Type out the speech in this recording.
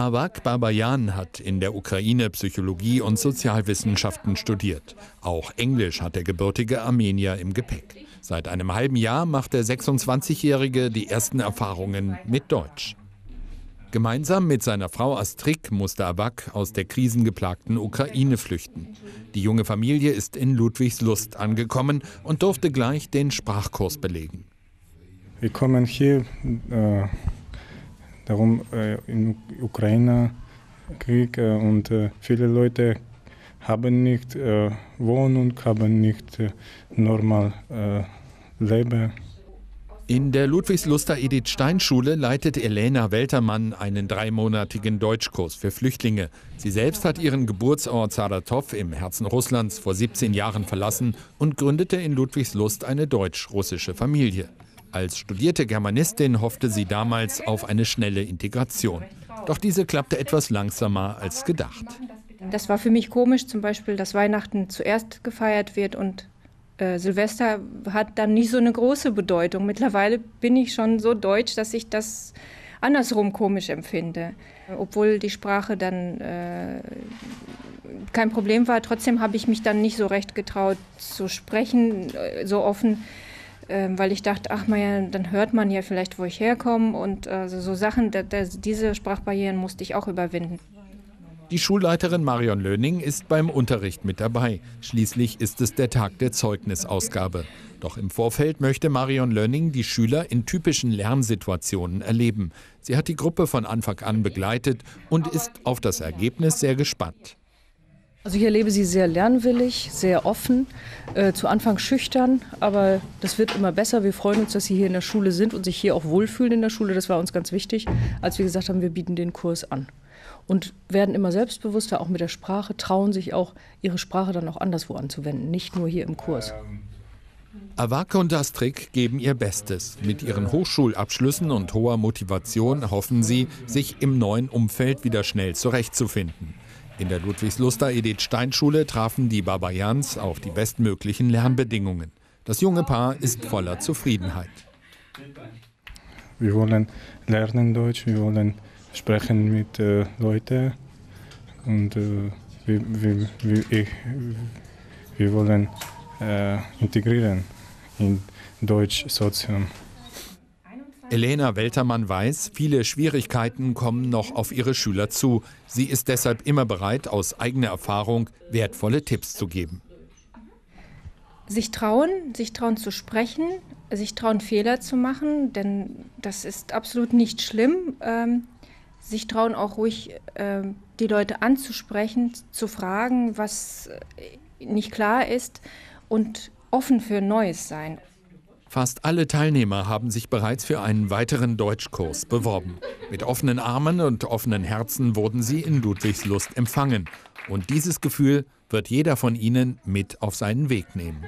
Awak Babayan hat in der Ukraine Psychologie und Sozialwissenschaften studiert. Auch Englisch hat der gebürtige Armenier im Gepäck. Seit einem halben Jahr macht der 26-Jährige die ersten Erfahrungen mit Deutsch. Gemeinsam mit seiner Frau Astrid musste Awak aus der krisengeplagten Ukraine flüchten. Die junge Familie ist in Ludwigslust angekommen und durfte gleich den Sprachkurs belegen. Wir kommen hier äh, darum äh, in Ukraine Krieg äh, und äh, viele Leute haben nicht äh, Wohnung, haben nicht äh, normal Leben. In der Ludwigsluster Edith Stein Schule leitet Elena Weltermann einen dreimonatigen Deutschkurs für Flüchtlinge. Sie selbst hat ihren Geburtsort Saratow im Herzen Russlands vor 17 Jahren verlassen und gründete in Ludwigslust eine deutsch-russische Familie. Als studierte Germanistin hoffte sie damals auf eine schnelle Integration. Doch diese klappte etwas langsamer als gedacht. Das war für mich komisch, zum Beispiel, dass Weihnachten zuerst gefeiert wird und äh, Silvester hat dann nicht so eine große Bedeutung. Mittlerweile bin ich schon so deutsch, dass ich das andersrum komisch empfinde. Obwohl die Sprache dann äh, kein Problem war, trotzdem habe ich mich dann nicht so recht getraut zu sprechen, äh, so offen, äh, weil ich dachte, ach ja, dann hört man ja vielleicht, wo ich herkomme und äh, so Sachen, da, da, diese Sprachbarrieren musste ich auch überwinden. Die Schulleiterin Marion Löning ist beim Unterricht mit dabei. Schließlich ist es der Tag der Zeugnisausgabe. Doch im Vorfeld möchte Marion Löning die Schüler in typischen Lernsituationen erleben. Sie hat die Gruppe von Anfang an begleitet und ist auf das Ergebnis sehr gespannt. Also ich erlebe sie sehr lernwillig, sehr offen, äh, zu Anfang schüchtern, aber das wird immer besser. Wir freuen uns, dass sie hier in der Schule sind und sich hier auch wohlfühlen in der Schule. Das war uns ganz wichtig, als wir gesagt haben, wir bieten den Kurs an und werden immer selbstbewusster, auch mit der Sprache, trauen sich auch, ihre Sprache dann auch anderswo anzuwenden, nicht nur hier im Kurs. Awake und Astrik geben ihr Bestes. Mit ihren Hochschulabschlüssen und hoher Motivation hoffen sie, sich im neuen Umfeld wieder schnell zurechtzufinden. In der Ludwigsluster Edith Stein Schule trafen die Babayans auf die bestmöglichen Lernbedingungen. Das junge Paar ist voller Zufriedenheit. Wir wollen lernen Deutsch, wir wollen sprechen mit äh, Leuten und äh, wir, wir, wir, wir, wollen äh, integrieren in Deutsch Sozium. Elena Weltermann weiß, viele Schwierigkeiten kommen noch auf ihre Schüler zu. Sie ist deshalb immer bereit, aus eigener Erfahrung wertvolle Tipps zu geben. Sich trauen, sich trauen zu sprechen, sich trauen Fehler zu machen, denn das ist absolut nicht schlimm. Ähm, sich trauen, auch ruhig äh, die Leute anzusprechen, zu fragen, was nicht klar ist und offen für Neues sein. Fast alle Teilnehmer haben sich bereits für einen weiteren Deutschkurs beworben. Mit offenen Armen und offenen Herzen wurden sie in Ludwigslust empfangen. Und dieses Gefühl wird jeder von ihnen mit auf seinen Weg nehmen.